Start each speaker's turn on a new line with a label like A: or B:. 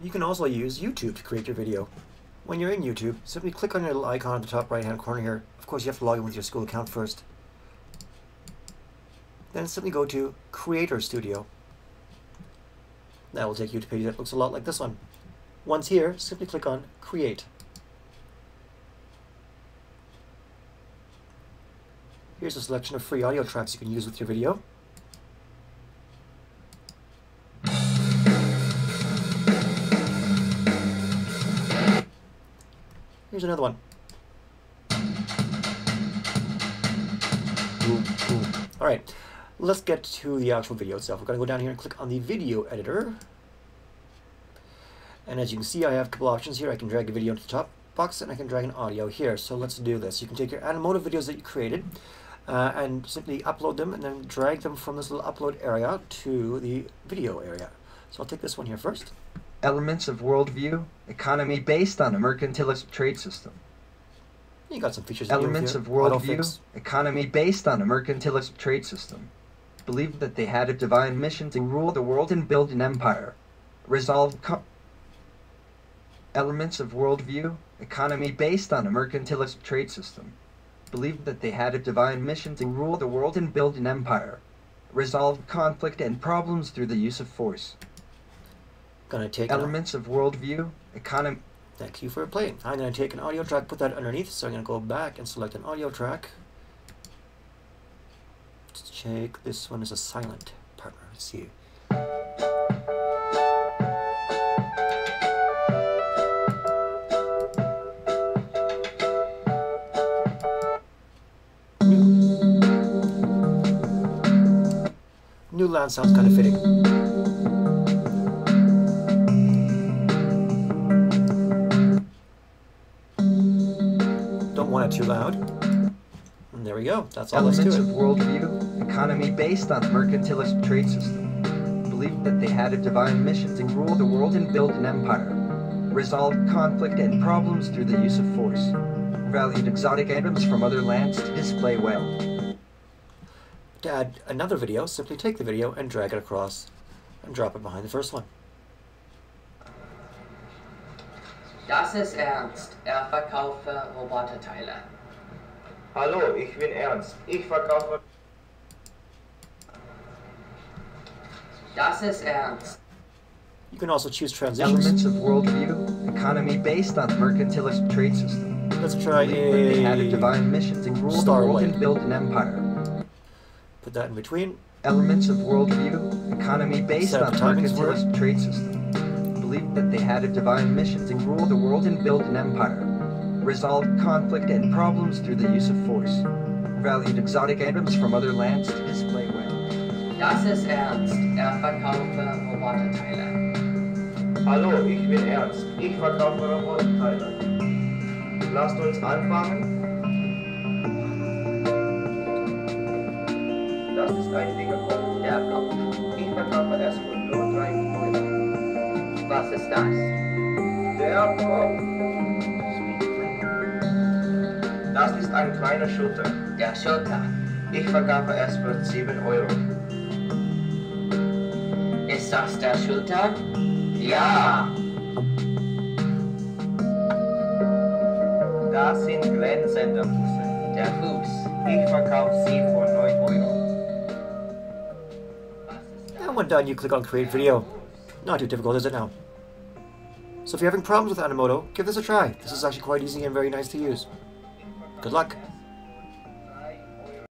A: You can also use YouTube to create your video. When you're in YouTube, simply click on your little icon at the top right hand corner here. Of course, you have to log in with your school account first. Then simply go to Creator Studio. That will take you to a page that looks a lot like this one. Once here, simply click on Create. Here's a selection of free audio tracks you can use with your video. Here's another one. All right, let's get to the actual video itself. We're going to go down here and click on the video editor. And as you can see, I have a couple options here. I can drag a video into the top box and I can drag an audio here. So let's do this. You can take your Animoto videos that you created uh, and simply upload them and then drag them from this little upload area to the video area. So I'll take this one here first.
B: Elements of worldview, economy based on a mercantilist trade system.
A: You got some features.
B: Elements of worldview, economy based on a mercantilist trade system. Believed that they had a divine mission to rule the world and build an empire. Resolved elements of worldview, economy based on a mercantilist trade system. Believed that they had a divine mission to rule the world and build an empire. Resolved conflict and problems through the use of force.
A: Gonna take
B: elements of worldview, economy.
A: Thank you for playing. I'm gonna take an audio track, put that underneath. So I'm gonna go back and select an audio track. Let's check this one is a silent partner. Let's see. New land sounds kind of fitting. Too loud. And there we go. That's all
B: Elements
A: of
B: worldview, economy based on mercantilist trade system. Believed that they had a divine mission to rule the world and build an empire. Resolved conflict and problems through the use of force. Valued exotic items from other lands to display wealth.
A: To add another video, simply take the video and drag it across and drop it behind the first one.
C: Das ist Ernst. Er verkaufe Roboterteile.
D: Hallo, ich bin Ernst. Ich verkaufe.
C: Das ist Ernst.
A: You can also choose transitions.
B: Elements of worldview, economy based on mercantilist trade system.
A: Let's try a.
B: They had a divine mission to rule the world and build an empire.
A: Put that in between.
B: Elements of worldview, economy based on mercantilist trade system believed that they had a divine mission to rule the world and build an empire, resolve conflict and problems through the use of force, valued exotic items from other lands to display well.
C: Das ist Ernst. Er verkaufe Roboterteile.
D: Hallo, ich bin Ernst. Ich verkaufe Roboterteile. Lasst uns anfangen. Das ist ein Fingerkopf.
C: Der Kopf.
D: Ich verkaufe es
C: Was ist das?
D: Der Kopf. Das ist ein kleiner Schutter.
C: Der Schutter.
D: Ich verkaufe es für 7 Euro.
C: Ist das der Schutter? Ja.
D: Das sind glänzende Füße.
C: Der Fuß.
D: Ich verkaufe sie für 9 Euro.
A: And when done, you click on Create Video. Not too difficult, is it now? So if you're having problems with Animoto, give this a try. This is actually quite easy and very nice to use. Good luck!